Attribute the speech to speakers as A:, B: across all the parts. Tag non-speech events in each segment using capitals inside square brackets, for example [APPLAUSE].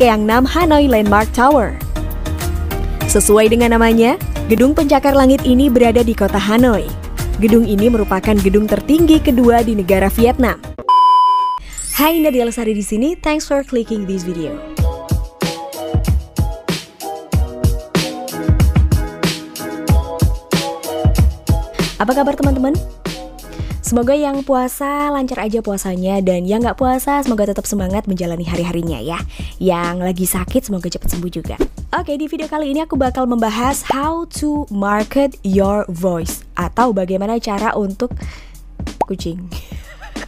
A: Keangnam Hanoi Landmark Tower. Sesuai dengan namanya, gedung pencakar langit ini berada di kota Hanoi. Gedung ini merupakan gedung tertinggi kedua di negara Vietnam. Hai Nadia Lesari di sini. Thanks for clicking this video. Apa kabar teman-teman? Semoga yang puasa lancar aja puasanya dan yang nggak puasa semoga tetap semangat menjalani hari-harinya ya. Yang lagi sakit semoga cepat sembuh juga. Oke, di video kali ini aku bakal membahas how to market your voice atau bagaimana cara untuk kucing.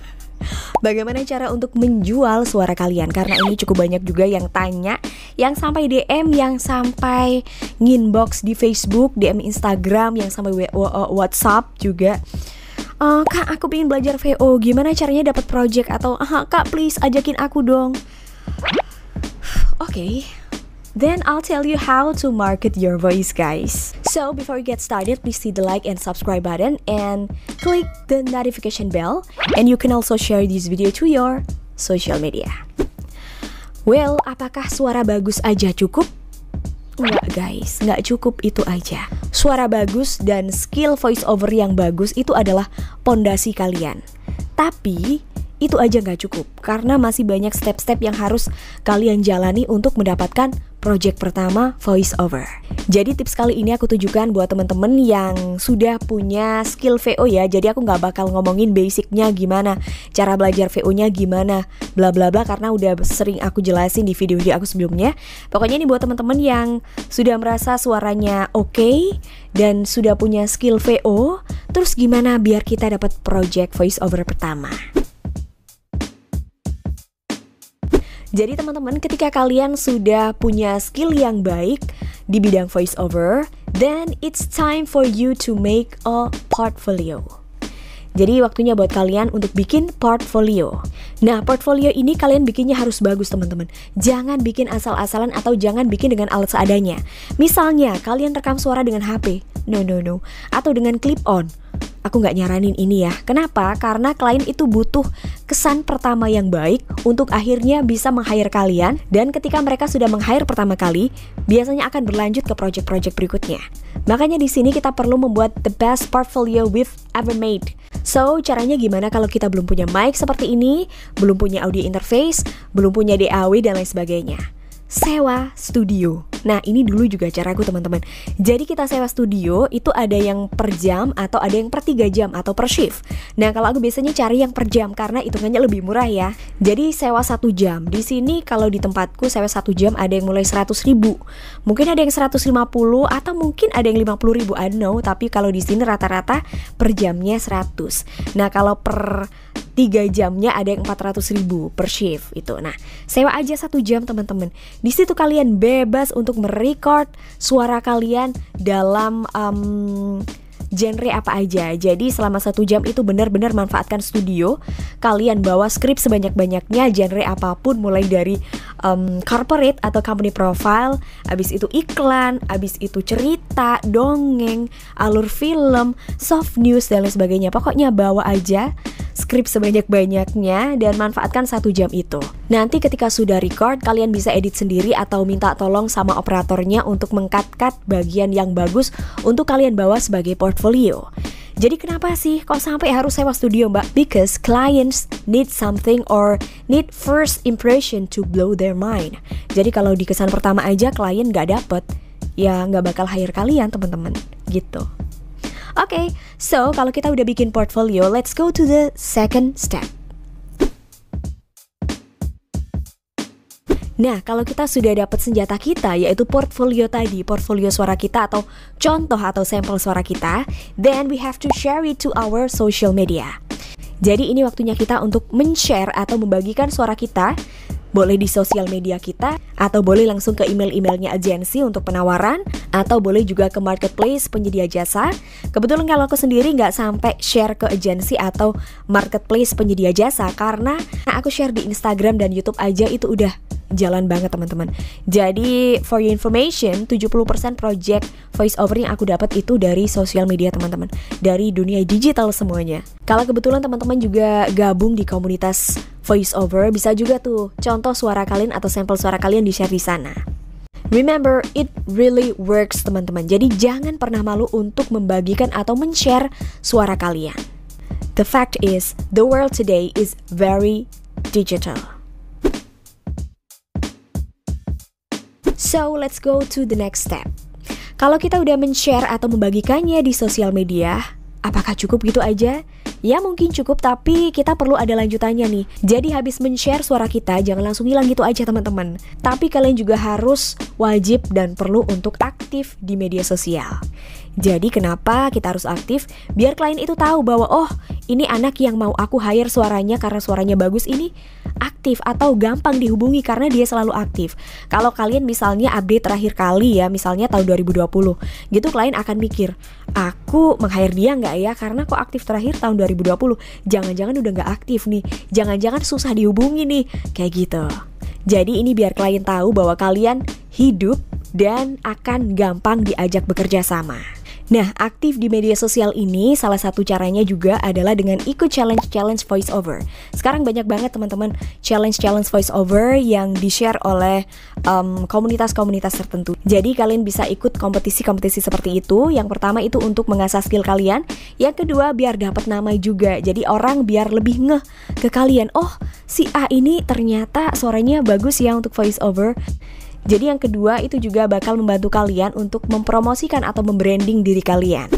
A: [LAUGHS] Bagaimana cara untuk menjual suara kalian Karena ini cukup banyak juga yang tanya Yang sampai DM, yang sampai nginbox di Facebook, DM Instagram Yang sampai WhatsApp juga uh, Kak aku pengen belajar VO Gimana caranya dapat project Atau ah, Kak please ajakin aku dong [SIGHS] Oke okay. Then I'll tell you how to market your voice guys. So before we get started, please hit the like and subscribe button and click the notification bell and you can also share this video to your social media. Well, apakah suara bagus aja cukup? Enggak guys, nggak cukup itu aja. Suara bagus dan skill voice over yang bagus itu adalah pondasi kalian. Tapi itu aja nggak cukup karena masih banyak step-step yang harus kalian jalani untuk mendapatkan project pertama voice over. Jadi tips kali ini aku tujukan buat temen-temen yang sudah punya skill VO ya. Jadi aku nggak bakal ngomongin basicnya gimana, cara belajar VO-nya gimana, bla bla bla karena udah sering aku jelasin di video-video aku sebelumnya. Pokoknya ini buat temen-temen yang sudah merasa suaranya oke okay, dan sudah punya skill VO, terus gimana biar kita dapat project voice over pertama. Jadi teman-teman ketika kalian sudah punya skill yang baik di bidang voice over, then it's time for you to make a portfolio. Jadi waktunya buat kalian untuk bikin portfolio. Nah, portfolio ini kalian bikinnya harus bagus teman-teman. Jangan bikin asal-asalan atau jangan bikin dengan alat seadanya. Misalnya, kalian rekam suara dengan HP. No, no, no. Atau dengan clip on aku nggak nyaranin ini ya. Kenapa? Karena klien itu butuh kesan pertama yang baik untuk akhirnya bisa meng-hire kalian dan ketika mereka sudah meng-hire pertama kali, biasanya akan berlanjut ke project-project berikutnya. Makanya di sini kita perlu membuat the best portfolio we've ever made. So, caranya gimana kalau kita belum punya mic seperti ini, belum punya audio interface, belum punya DAW dan lain sebagainya? Sewa studio. Nah ini dulu juga caraku teman-teman. Jadi kita sewa studio itu ada yang per jam atau ada yang per 3 jam atau per shift. Nah kalau aku biasanya cari yang per jam karena hitungannya lebih murah ya. Jadi sewa satu jam. Di sini kalau di tempatku sewa satu jam ada yang mulai 100 ribu. Mungkin ada yang 150 atau mungkin ada yang 50 ribu. I don't know Tapi kalau di sini rata-rata per jamnya 100 Nah kalau per 3 jamnya ada yang 400 ribu per shift itu. Nah, sewa aja satu jam teman-teman. Di situ kalian bebas untuk merecord suara kalian dalam um, genre apa aja. Jadi selama satu jam itu benar-benar manfaatkan studio. Kalian bawa skrip sebanyak-banyaknya genre apa pun mulai dari um, corporate atau company profile, abis itu iklan, abis itu cerita, dongeng, alur film, soft news dan lain sebagainya. Pokoknya bawa aja skrip sebanyak-banyaknya dan manfaatkan satu jam itu. Nanti ketika sudah record, kalian bisa edit sendiri atau minta tolong sama operatornya untuk mengkat-kat bagian yang bagus untuk kalian bawa sebagai portfolio. Jadi kenapa sih kok sampai harus sewa studio mbak? Because clients need something or need first impression to blow their mind. Jadi kalau di kesan pertama aja klien nggak dapet, ya nggak bakal hire kalian teman-teman gitu. Oke, okay, so kalau kita udah bikin portfolio, let's go to the second step. Nah, kalau kita sudah dapat senjata kita, yaitu portfolio tadi, portfolio suara kita atau contoh atau sampel suara kita, then we have to share it to our social media. Jadi ini waktunya kita untuk men-share atau membagikan suara kita boleh di sosial media kita atau boleh langsung ke email-emailnya agensi untuk penawaran atau boleh juga ke marketplace penyedia jasa. Kebetulan kalau aku sendiri nggak sampai share ke agensi atau marketplace penyedia jasa karena aku share di Instagram dan YouTube aja itu udah jalan banget teman-teman. Jadi for your information, 70% project voice over yang aku dapat itu dari sosial media teman-teman, dari dunia digital semuanya. Kalau kebetulan teman-teman juga gabung di komunitas voice over, bisa juga tuh contoh suara kalian atau sampel suara kalian di share di sana. Remember, it really works teman-teman. Jadi jangan pernah malu untuk membagikan atau men-share suara kalian. The fact is, the world today is very digital. So, let's go to the next step. Kalau kita udah men-share atau membagikannya di sosial media, apakah cukup gitu aja? Ya mungkin cukup tapi kita perlu ada lanjutannya nih Jadi habis men-share suara kita jangan langsung hilang gitu aja teman-teman Tapi kalian juga harus wajib dan perlu untuk aktif di media sosial jadi kenapa kita harus aktif? Biar klien itu tahu bahwa oh ini anak yang mau aku hire suaranya karena suaranya bagus ini aktif atau gampang dihubungi karena dia selalu aktif. Kalau kalian misalnya update terakhir kali ya misalnya tahun 2020 gitu klien akan mikir aku meng-hire dia nggak ya karena kok aktif terakhir tahun 2020 jangan-jangan udah nggak aktif nih jangan-jangan susah dihubungi nih kayak gitu. Jadi ini biar klien tahu bahwa kalian hidup dan akan gampang diajak bekerja sama. Nah, aktif di media sosial ini salah satu caranya juga adalah dengan ikut challenge-challenge voice over. Sekarang banyak banget teman-teman challenge-challenge voice over yang di-share oleh komunitas komunitas-komunitas tertentu. Jadi kalian bisa ikut kompetisi-kompetisi seperti itu. Yang pertama itu untuk mengasah skill kalian. Yang kedua biar dapat nama juga. Jadi orang biar lebih ngeh ke kalian. Oh, si A ini ternyata suaranya bagus ya untuk voice over. Jadi yang kedua itu juga bakal membantu kalian untuk mempromosikan atau membranding diri kalian.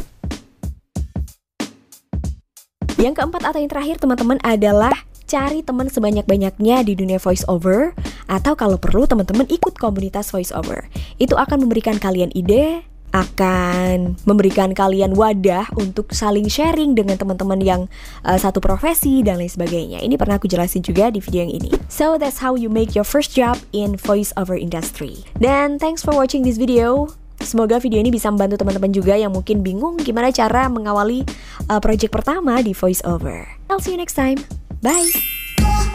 A: Yang keempat atau yang terakhir teman-teman adalah cari teman sebanyak-banyaknya di dunia voice over atau kalau perlu teman-teman ikut komunitas voice over. Itu akan memberikan kalian ide, akan memberikan kalian wadah untuk saling sharing dengan teman-teman yang uh, satu profesi dan lain sebagainya. Ini pernah aku jelasin juga di video yang ini. So that's how you make your first job in voice over industry. Dan thanks for watching this video. Semoga video ini bisa membantu teman-teman juga yang mungkin bingung gimana cara mengawali uh, project pertama di voice over. I'll see you next time. Bye.